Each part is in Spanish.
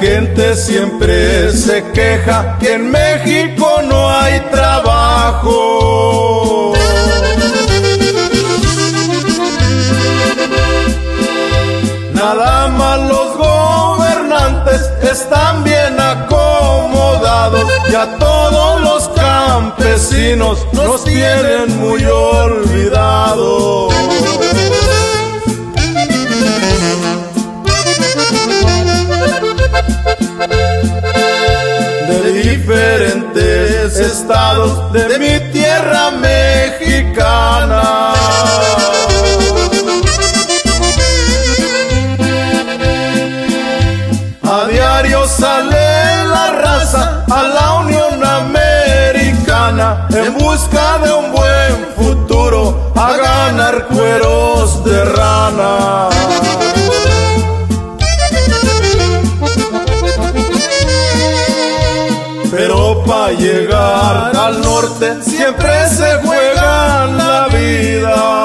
gente siempre se queja que en México no hay trabajo. Nada más los gobernantes están bien acomodados y a todos los campesinos nos tienen muy olvidados. Estados de mi tierra mexicana. A diario sale la raza a la Unión Americana en busca de un buen futuro, a ganar cueros de rana. Pero para llegar al norte siempre se juega la vida.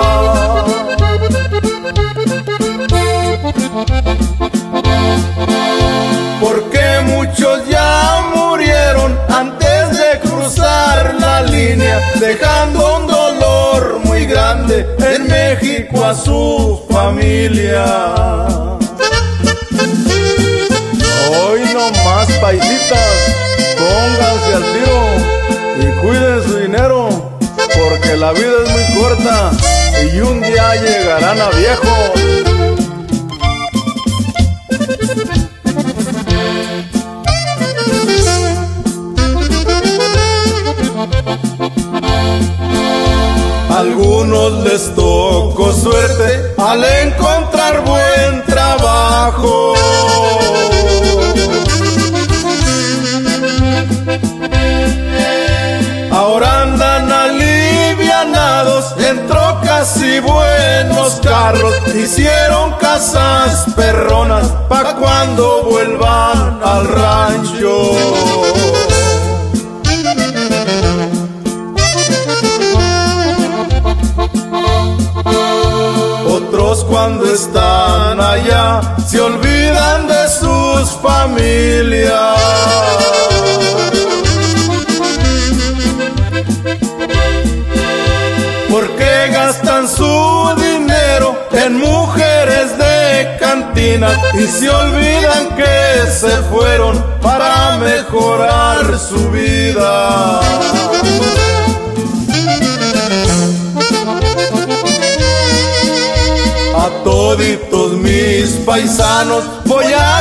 porque muchos ya murieron antes de cruzar la línea, dejando un dolor muy grande en México a su familia. Hoy no más paisitas, la vida es muy corta y un día llegarán a viejo. Algunos les tocó suerte al encontrar en trocas y buenos carros. Hicieron casas perronas pa' cuando vuelvan al rancho. Otros cuando están allá se olvidan de sus familias. Porque gastan su dinero en mujeres de cantina y se olvidan que se fueron para mejorar su vida. A toditos mis paisanos voy a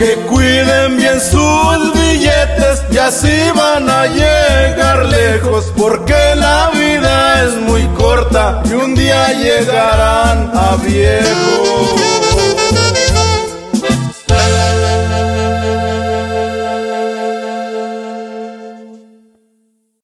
Que cuiden bien sus billetes y así van a llegar lejos, porque la vida es muy corta y un día llegarán a viejos.